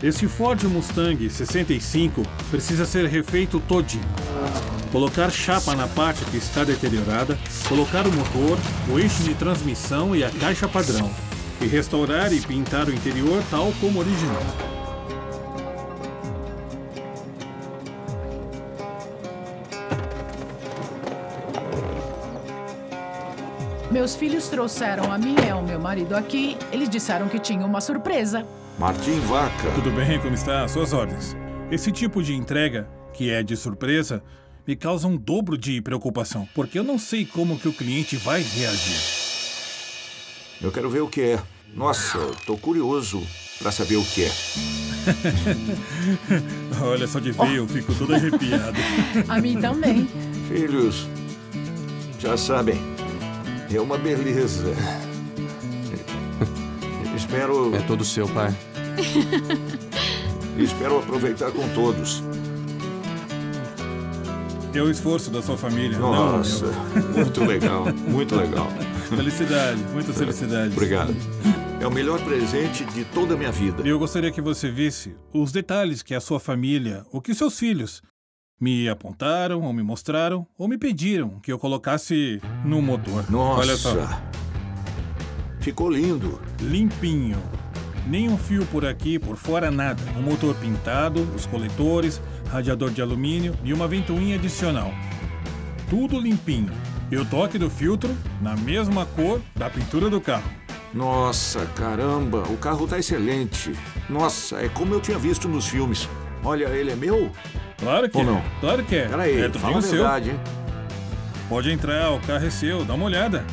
Esse Ford Mustang 65 precisa ser refeito todinho. Colocar chapa na parte que está deteriorada, colocar o motor, o eixo de transmissão e a caixa padrão, e restaurar e pintar o interior tal como original. Meus filhos trouxeram a mim e ao meu marido aqui. Eles disseram que tinha uma surpresa. Martim Vaca. Tudo bem? Como está? Suas ordens. Esse tipo de entrega, que é de surpresa, me causa um dobro de preocupação, porque eu não sei como que o cliente vai reagir. Eu quero ver o que é. Nossa, tô curioso para saber o que é. Olha, só de ver eu fico todo arrepiado. A mim também. Filhos, já sabem, é uma beleza. Espero. É todo seu, pai. Espero aproveitar com todos. É o esforço da sua família. Nossa, não, muito legal, muito legal. Felicidade, muita felicidade. Obrigado. É o melhor presente de toda a minha vida. Eu gostaria que você visse os detalhes que a sua família, ou que seus filhos, me apontaram, ou me mostraram, ou me pediram que eu colocasse no motor. Nossa. Olha só. Ficou lindo. Limpinho. Nem um fio por aqui, por fora nada. O motor pintado, os coletores, radiador de alumínio e uma ventoinha adicional. Tudo limpinho. E o toque do filtro na mesma cor da pintura do carro. Nossa, caramba, o carro tá excelente. Nossa, é como eu tinha visto nos filmes. Olha, ele é meu? Claro que Ou é. não? Claro que é. Peraí, é fala a verdade, hein? Pode entrar, o carro é seu, dá uma olhada.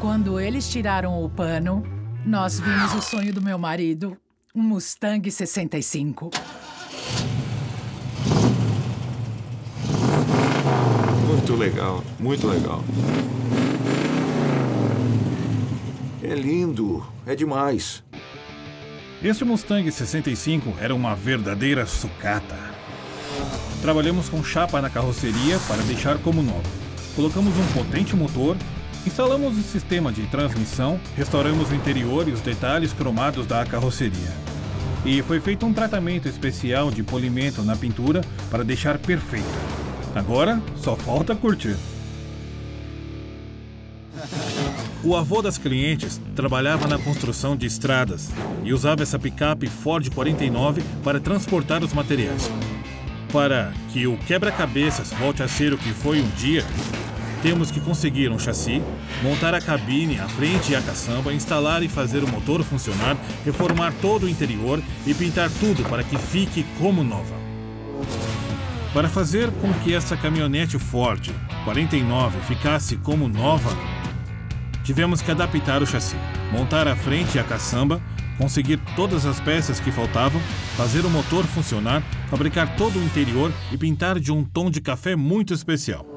Quando eles tiraram o pano, nós vimos o sonho do meu marido, um Mustang 65. Muito legal, muito legal. É lindo, é demais. Este Mustang 65 era uma verdadeira sucata. Trabalhamos com chapa na carroceria para deixar como novo. Colocamos um potente motor, instalamos o sistema de transmissão, restauramos o interior e os detalhes cromados da carroceria. E foi feito um tratamento especial de polimento na pintura para deixar perfeita. Agora só falta curtir. O avô das clientes trabalhava na construção de estradas e usava essa picape Ford 49 para transportar os materiais. Para que o quebra-cabeças volte a ser o que foi um dia, temos que conseguir um chassi, montar a cabine, a frente e a caçamba, instalar e fazer o motor funcionar, reformar todo o interior e pintar tudo para que fique como nova. Para fazer com que essa caminhonete Ford 49 ficasse como nova, tivemos que adaptar o chassi, montar a frente e a caçamba, conseguir todas as peças que faltavam, fazer o motor funcionar, fabricar todo o interior e pintar de um tom de café muito especial.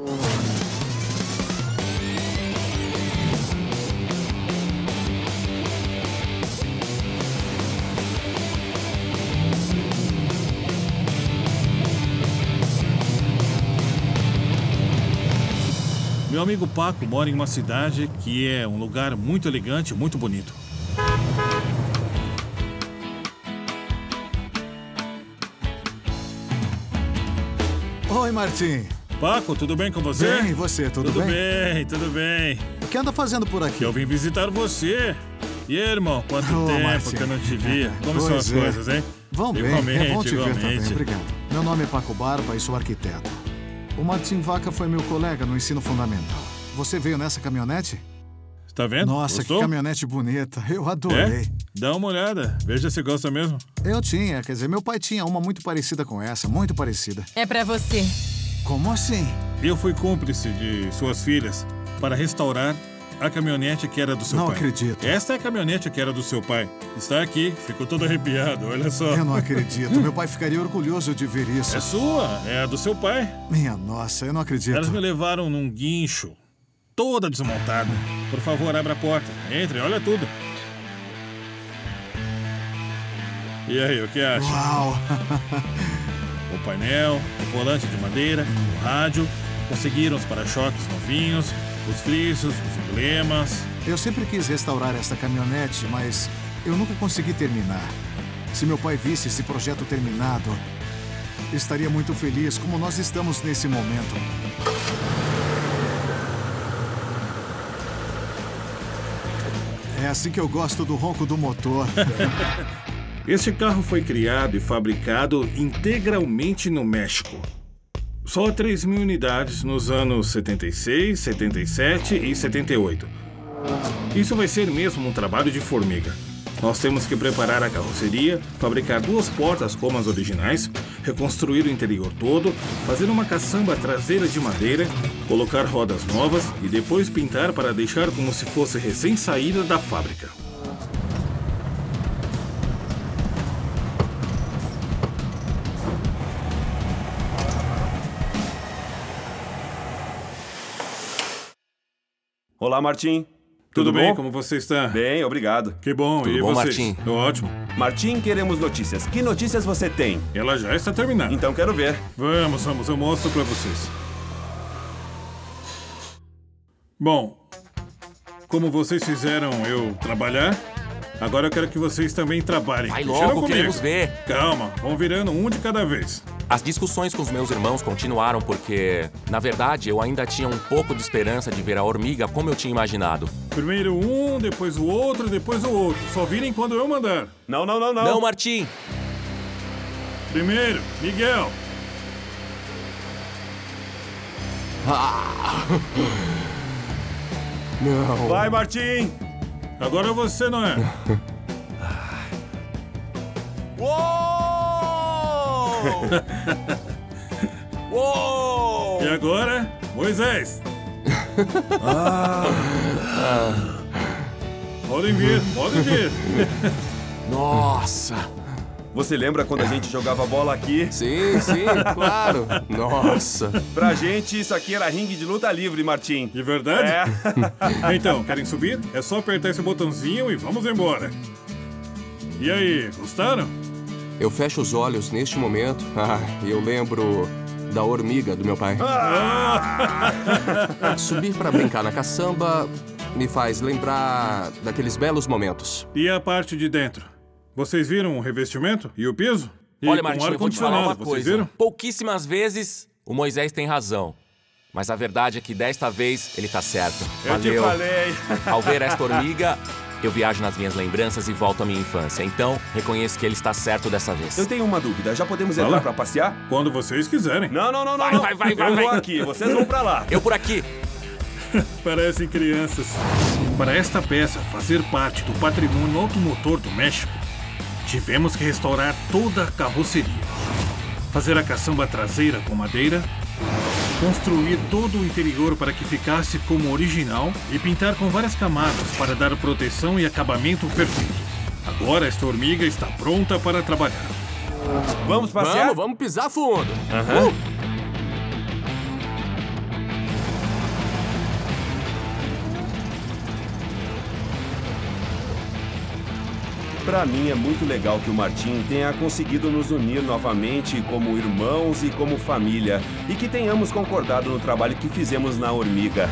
Meu amigo Paco mora em uma cidade que é um lugar muito elegante, muito bonito. Oi, Martim. Paco, tudo bem com você? Bem, e você, tudo, tudo bem? bem, tudo bem. O que anda fazendo por aqui? Eu vim visitar você. E aí, irmão, quanto Ô, tempo Martim. que eu não te via. Como são Pois as é. coisas, hein? Vão bem, igualmente, é bom te ver igualmente. também, obrigado. Meu nome é Paco Barba e sou arquiteto. O Martim Vaca foi meu colega no ensino fundamental. Você veio nessa caminhonete? Tá vendo? Nossa, Gostou? que caminhonete bonita. Eu adorei. É? Dá uma olhada, veja se gosta mesmo. Eu tinha, quer dizer, meu pai tinha uma muito parecida com essa, muito parecida. É pra você. Como assim? Eu fui cúmplice de suas filhas para restaurar a caminhonete que era do seu Não pai. acredito. Esta é a caminhonete que era do seu pai. Está aqui, ficou todo arrepiado, olha só. Eu não acredito. Meu pai ficaria orgulhoso de ver isso. É sua, é a do seu pai. Minha nossa, eu não acredito. Elas me levaram num guincho, toda desmontada. Por favor, abra a porta. Entre, olha tudo. E aí, o que acha? Uau! O painel, o volante de madeira, o rádio, conseguiram os para-choques novinhos, os frisos, os emblemas. Eu sempre quis restaurar esta caminhonete, mas Eu nunca consegui terminar. Se meu pai visse esse projeto terminado, estaria muito feliz, como nós estamos nesse momento. É assim que eu gosto do ronco do motor. Este carro foi criado e fabricado integralmente no México. Só 3 mil unidades nos anos 76, 77 e 78. Isso vai ser mesmo um trabalho de formiga. Nós temos que preparar a carroceria, fabricar duas portas como as originais, reconstruir o interior todo, fazer uma caçamba traseira de madeira, colocar rodas novas e depois pintar para deixar como se fosse recém-saída da fábrica. Olá, Martim. Tudo, Tudo bem? bom? Como você está? Bem, obrigado. Que bom. Tudo e bom, vocês? Martim? Tô Ótimo. Martim, queremos notícias. Que notícias você tem? Ela já está terminada. Então quero ver. Vamos, vamos, eu mostro para vocês. Bom, como vocês fizeram eu trabalhar, agora eu quero que vocês também trabalhem. Vai logo, comigo. queremos ver. Calma, vão virando um de cada vez. As discussões com os meus irmãos continuaram porque, na verdade, eu ainda tinha um pouco de esperança de ver a hormiga como eu tinha imaginado. Primeiro um, depois o outro, depois o outro. Só virem quando eu mandar. Não, não, não, não. Não, Martim! Primeiro, Miguel. Não. Vai, Martim. Agora você não é. Uou! Uou! E agora, Moisés. Podem vir, podem vir. Nossa! Você lembra quando a gente jogava bola aqui? Sim, sim, claro. Nossa. Pra gente, isso aqui era ringue de luta livre, Martim. De verdade? É. Então, querem subir? É só apertar esse botãozinho e vamos embora. E aí, gostaram? Eu fecho os olhos neste momento. Ah, e eu lembro da hormiga do meu pai. Subir para brincar na caçamba me faz lembrar daqueles belos momentos. E a parte de dentro? Vocês viram o revestimento e o piso? E Olha, Martim, eu vou te falar uma coisa. viram? Pouquíssimas vezes o Moisés tem razão. Mas a verdade é que desta vez ele tá certo. Eu te Valeu. falei. Ao ver esta hormiga, eu viajo nas minhas lembranças e volto à minha infância. Então, reconheço que ele está certo dessa vez. Eu tenho uma dúvida. Já podemos entrar pra passear? Quando vocês quiserem. Não, não, não, não. Vai, não. vai, vai, vai, Eu vou vai. aqui. Vocês vão pra lá. Eu por aqui. Parecem crianças. Para esta peça fazer parte do patrimônio automotor do México, tivemos que restaurar toda a carroceria, fazer a caçamba traseira com madeira, construir todo o interior para que ficasse como original e pintar com várias camadas para dar proteção e acabamento perfeito. Agora esta hormiga está pronta para trabalhar. Vamos passear? Vamos, vamos pisar fundo. Pra mim é muito legal que o Martim tenha conseguido nos unir novamente como irmãos e como família e que tenhamos concordado no trabalho que fizemos na Hormiga.